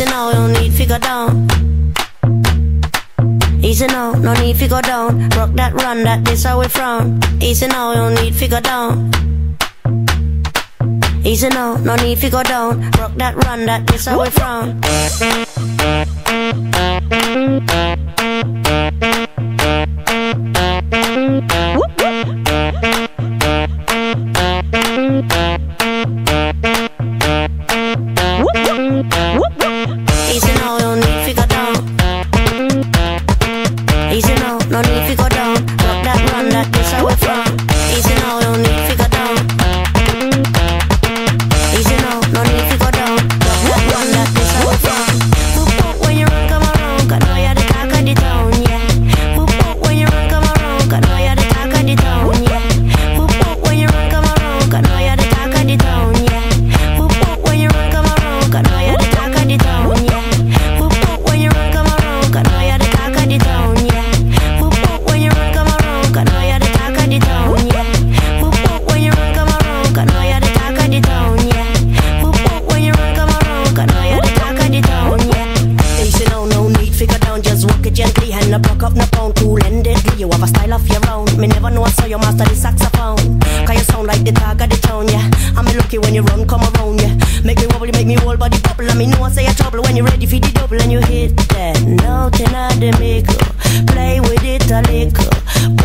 now, you don't need figure down. Easy now, no need figure down. Rock that run, that this how we frown. Easy now, no need figure down. Easy now, no need figure down. Rock that run, that this how we frown. Easy now, no need to go down. Rock that run, that this how we from. style of your own. Me never know I saw your master the saxophone. Cause you sound like the dog of the town, yeah. I'm lucky when you run, come around, yeah. Make me wobble, make me whole body bubble. I mean, know I say a trouble when you're ready for the double and you hit that. Nothing out the make play with it a little.